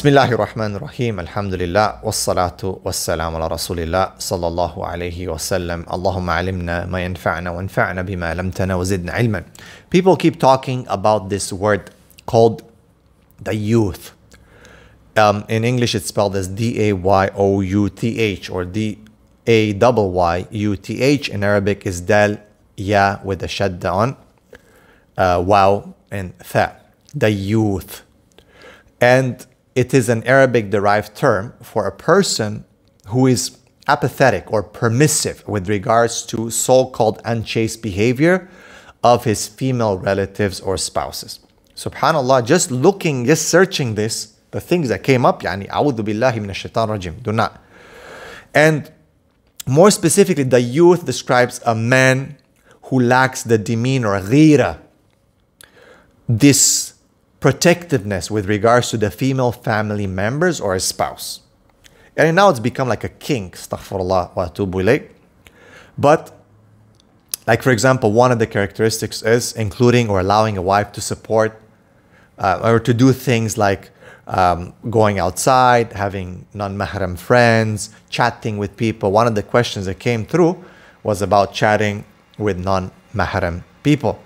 Bismillahir Rahmanir Rahim. Alhamdulillah. Wassalatu wassalam ala Rasulillah sallallahu alayhi wasallam. Allahumma alimna ma yanfa'na wa anfa'na bima lamtana wa zidna ilman. People keep talking about this word called dayouth. Um, in English, it's spelled as D A Y O U T H or D A. In Arabic, is dal ya with a shadda on uh, waw and tha. Dayouth. And it is an Arabic derived term for a person who is apathetic or permissive with regards to so called unchaste behavior of his female relatives or spouses. Subhanallah, just looking, just searching this, the things that came up, yani, أعوذ بالله shaitan rajim. do not. And more specifically, dayouth describes a man who lacks the demeanor, ghira, this protectiveness with regards to the female family members or a spouse. And now it's become like a kink, astaghfirullah wa atubu. But, like for example, one of the characteristics is including or allowing a wife to support uh, or to do things like um, going outside, having non mahram friends, chatting with people. One of the questions that came through was about chatting with non mahram people.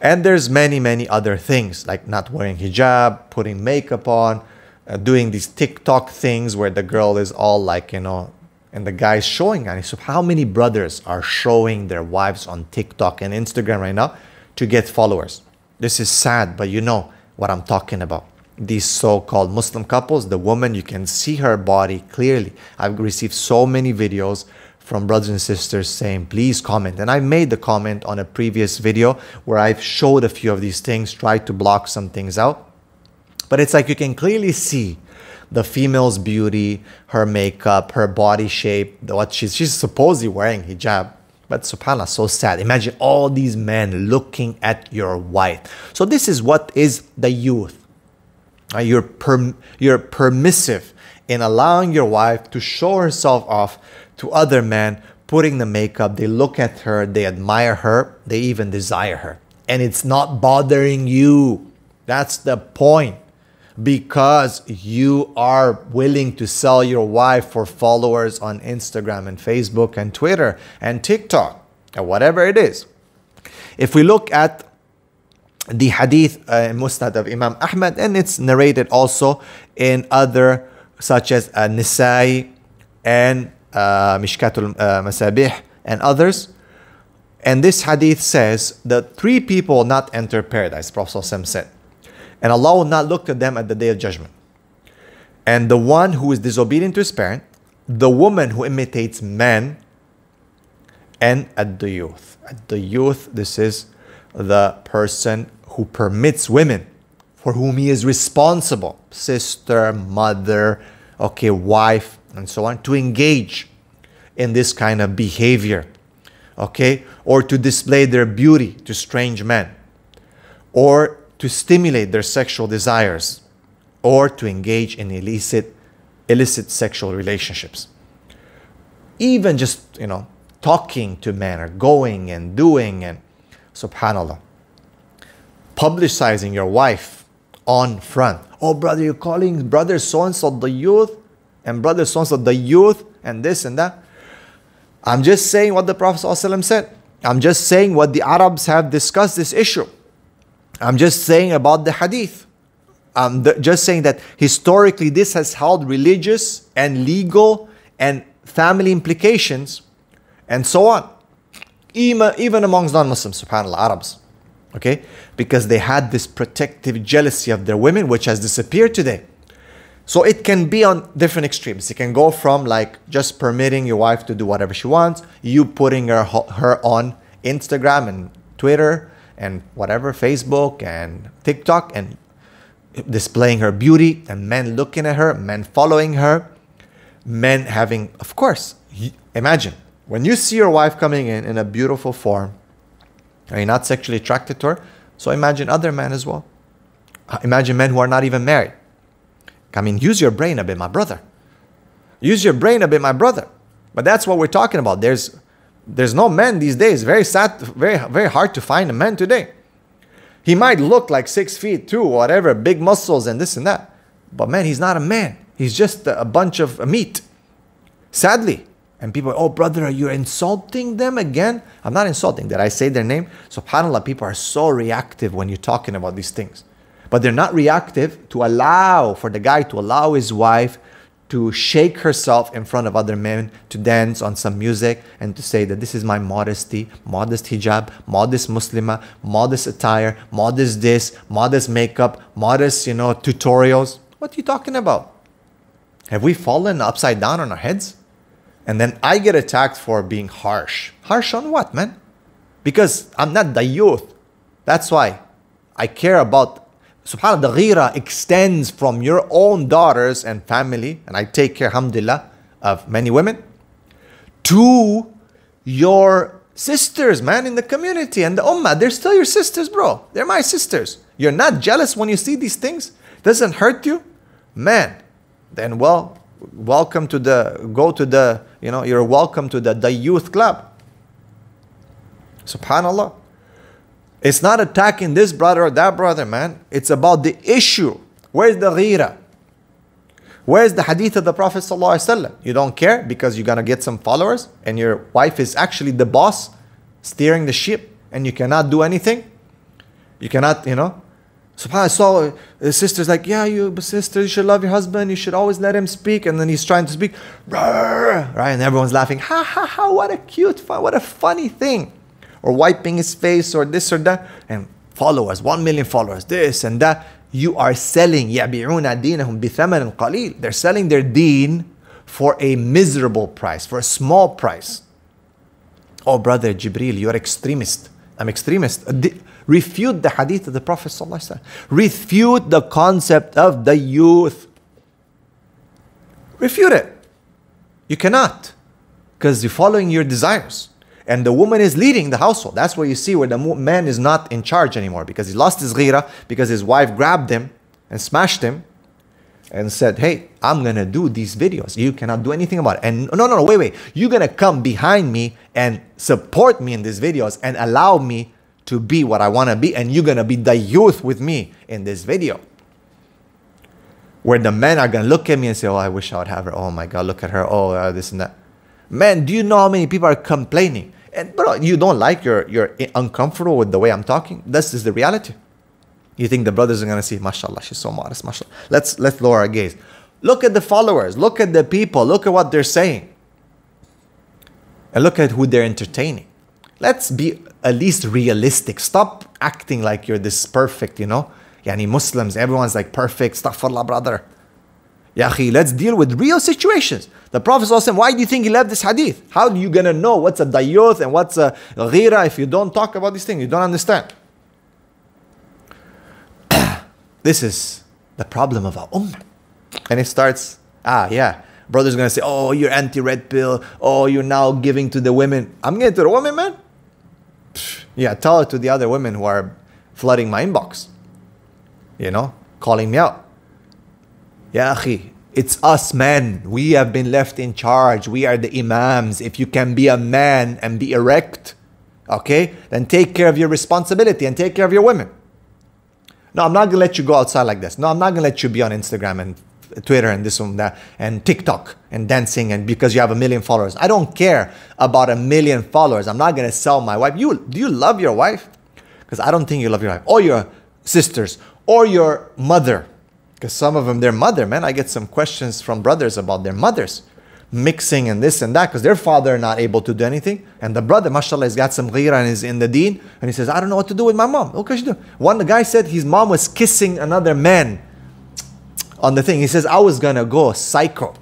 And there's many, many other things like not wearing hijab, putting makeup on, uh, doing these TikTok things where the girl is all like, you know, and the guy's showing. And so how many brothers are showing their wives on TikTok and Instagram right now to get followers? This is sad, but you know what I'm talking about. These so-called Muslim couples, the woman, you can see her body clearly. I've received so many videos from brothers and sisters saying, please comment. And I made the comment on a previous video where I've showed a few of these things, tried to block some things out. But it's like you can clearly see the female's beauty, her makeup, her body shape, what she's she's supposedly wearing hijab. But subhanAllah, so sad. Imagine all these men looking at your wife. So this is what is dayouth. Uh, you're, perm- you're permissive in allowing your wife to show herself off to other men, putting the makeup, they look at her, they admire her, they even desire her. And it's not bothering you. That's the point. Because you are willing to sell your wife for followers on Instagram and Facebook and Twitter and TikTok and whatever it is. If we look at the hadith uh, Musnad of Imam Ahmad, and it's narrated also in other such as uh, Nisai and uh, Mishkatul uh, Masabih and others. And this hadith says that three people will not enter paradise, Prophet said. And Allah will not look at them at the day of judgment. And the one who is disobedient to his parent, the woman who imitates men, and at the youth. At the youth, this is the person who permits women for whom he is responsible, sister, mother, okay, wife, and so on, to engage in this kind of behavior, okay, or to display their beauty to strange men, or to stimulate their sexual desires, or to engage in illicit, illicit sexual relationships. Even just, you know, talking to men or going and doing and subhanallah. Publicizing your wife on front. Oh brother you're calling brother so and so dayouth and brother sons of the youth and this and that i'm just saying what the prophet ﷺ said i'm just saying what the arabs have discussed this issue i'm just saying about the hadith i'm just saying that historically this has held religious and legal and family implications and so on. Even, even amongst non-Muslims, subhanAllah, Arabs. Okay? Because they had this protective jealousy of their women, which has disappeared today. So it can be on different extremes. It can go from like just permitting your wife to do whatever she wants, you putting her, her on Instagram and Twitter and whatever, Facebook and TikTok and displaying her beauty and men looking at her, men following her, men having, of course, imagine when you see your wife coming in in a beautiful form, are you not sexually attracted to her? So imagine other men as well. Uh, imagine men who are not even married. I mean, use your brain a bit, my brother. Use your brain a bit, my brother. But that's what we're talking about. There's there's no men these days. Very sad, very very hard to find a man today. He might look like six feet two, whatever, big muscles and this and that. But man, he's not a man. He's just a bunch of meat. Sadly. And people, oh brother, you're insulting them again. I'm not insulting. Did I say their name? SubhanAllah, people are so reactive when you're talking about these things. But they're not reactive to allow, for the guy to allow his wife to shake herself in front of other men, to dance on some music, and to say that this is my modesty, modest hijab, modest Muslima, modest attire, modest this, modest makeup, modest, you know, tutorials. What are you talking about? Have we fallen upside down on our heads? And then I get attacked for being harsh. Harsh on what, man? Because I'm not the youth. That's why I care about subhanAllah, the ghira extends from your own daughters and family, and I take care, alhamdulillah, of many women, to your sisters, man, in the community and the ummah. They're still your sisters, bro. They're my sisters. You're not jealous when you see these things? Doesn't hurt you? Man, then well, welcome to the, go to the, you know, you're welcome to the, the youth club. Subhanallah. It's not attacking this brother or that brother, man. It's about the issue. Where's the ghira? Where's the hadith of the Prophet ﷺ? You don't care because you're gonna get some followers and your wife is actually the boss steering the ship and you cannot do anything. You cannot, you know. SubhanAllah, I saw the sister's like, yeah, you sister, you should love your husband, you should always let him speak. And then he's trying to speak, right? And everyone's laughing, ha ha ha, what a cute, what a funny thing or wiping his face or this or that and followers 1 million followers this and that you are selling يَبِعُونَ دِينَهُمْ بِثَمَنٍ قَلِيلٍ they're selling their deen for a miserable price for a small price oh brother Jibril you're extremist I'm extremist refute the hadith of the Prophet ﷺ. refute the concept of the youth refute it you cannot because you're following your desires and the woman is leading the household. That's where you see where the man is not in charge anymore because he lost his ghira because his wife grabbed him and smashed him and said, Hey, I'm gonna do these videos. You cannot do anything about it. And no, no, no, wait, wait. You're gonna come behind me and support me in these videos and allow me to be what I wanna be. And you're gonna be the youth with me in this video. Where the men are gonna look at me and say, Oh, I wish I would have her. Oh my God, look at her. Oh, uh, this and that. Man, do you know how many people are complaining? And bro, you don't like you're you're uncomfortable with the way I'm talking. This is the reality. You think the brothers are gonna see, mashallah, she's so modest, mashallah. Let's let's lower our gaze. Look at the followers, look at the people, look at what they're saying. And look at who they're entertaining. Let's be at least realistic. Stop acting like you're this perfect, you know? Yani Muslims, everyone's like perfect. Astaghfirullah, brother. Yahi, let's deal with real situations. The Prophet ﷺ, why do you think he left this hadith? How are you gonna know what's a dayuth and what's a ghira if you don't talk about these things? You don't understand. this is the problem of our ummah. And it starts, ah, yeah. Brother's gonna say, oh, you're anti red pill. Oh, you're now giving to the women. I'm giving to the women, man. Yeah, tell it to the other women who are flooding my inbox. You know, calling me out. Ya it's us men. We have been left in charge. We are the imams. If you can be a man and be erect, okay, then take care of your responsibility and take care of your women. No, I'm not gonna let you go outside like this. No, I'm not gonna let you be on Instagram and Twitter and this and that and TikTok and dancing and because you have a million followers. I don't care about a million followers. I'm not gonna sell my wife. You do you love your wife? Because I don't think you love your wife or your sisters or your mother because some of them, their mother, man, I get some questions from brothers about their mothers mixing and this and that because their father not able to do anything. And the brother, mashallah, has got some ghira and is in the deen. And he says, I don't know what to do with my mom. What can she do? One the guy said his mom was kissing another man on the thing. He says, I was going to go psycho.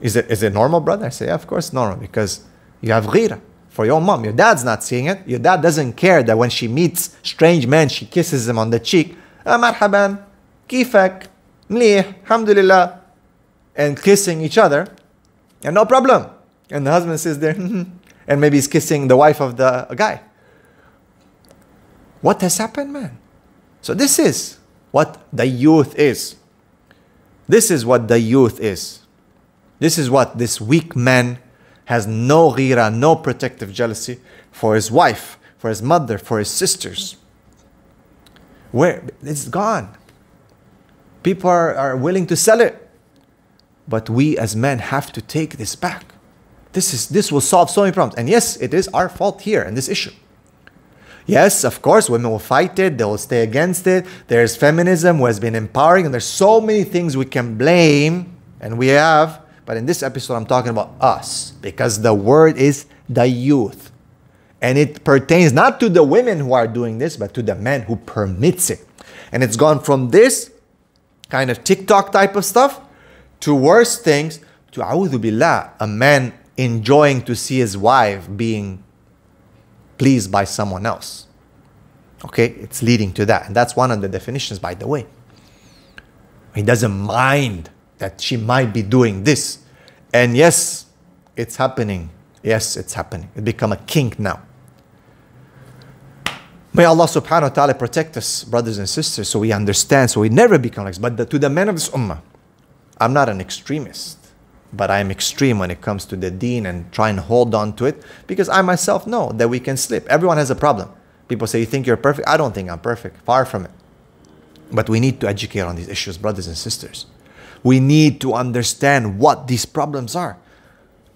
Is it, is it normal, brother? I say, yeah, of course normal because you have ghira for your mom. Your dad's not seeing it. Your dad doesn't care that when she meets strange men, she kisses him on the cheek. Ah, marhaban, كيفك مليح الحمد لله and kissing each other and no problem and the husband sits there and maybe he's kissing the wife of the guy what has happened man so this is what dayouth is this is what dayouth is this is what this weak man has no ghira, no protective jealousy for his wife, for his mother, for his sisters. Where? It's gone. People are, are willing to sell it. But we as men have to take this back. This, is, this will solve so many problems. And yes, it is our fault here in this issue. Yes, of course, women will fight it, they will stay against it. There's feminism who has been empowering, and there's so many things we can blame, and we have. But in this episode, I'm talking about us because the word is dayouth. And it pertains not to the women who are doing this, but to the men who permits it. And it's gone from this kind of TikTok type of stuff to worse things to a'udhu billah, a man enjoying to see his wife being pleased by someone else. Okay, it's leading to that. And that's one of the definitions, by the way. He doesn't mind that she might be doing this. And yes, it's happening. Yes, it's happening. It become a kink now. May Allah subhanahu wa ta'ala protect us, brothers and sisters, so we understand, so we never become like this. But the, to the men of this ummah, I'm not an extremist, but I'm extreme when it comes to the deen and try and hold on to it because I myself know that we can slip. Everyone has a problem. People say, You think you're perfect? I don't think I'm perfect. Far from it. But we need to educate on these issues, brothers and sisters. We need to understand what these problems are.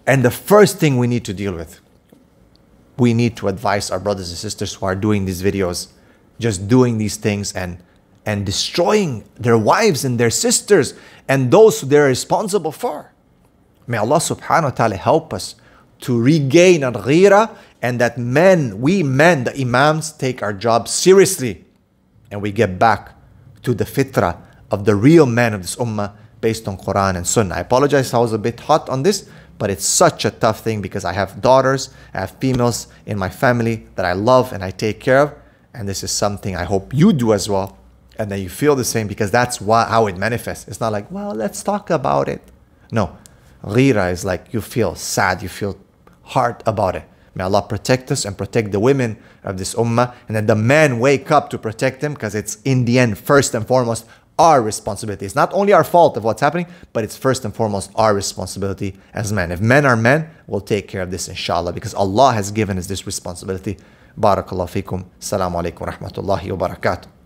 And the first thing we need to deal with, we need to advise our brothers and sisters who are doing these videos, just doing these things and and destroying their wives and their sisters and those who they're responsible for. May Allah subhanahu wa ta'ala help us to regain al ghira and that men, we men, the imams, take our job seriously and we get back to the fitrah of the real men of this ummah based on Quran and Sunnah. I apologize, I was a bit hot on this, but it's such a tough thing because I have daughters, I have females in my family that I love and I take care of. And this is something I hope you do as well. And that you feel the same because that's why, how it manifests. It's not like, well, let's talk about it. No, Ghira is like you feel sad, you feel hard about it. May Allah protect us and protect the women of this ummah, and that the men wake up to protect them because it's in the end, first and foremost, our responsibility. It's not only our fault of what's happening, but it's first and foremost our responsibility as men. If men are men, we'll take care of this, inshallah, because Allah has given us this responsibility. Barakallahu fikum. Assalamu alaikum wa rahmatullahi wa barakatuh.